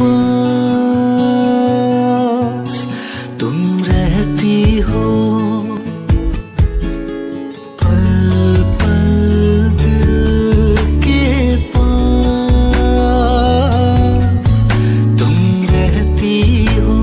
पास तुम रहती हो। पल तुम रहती हो।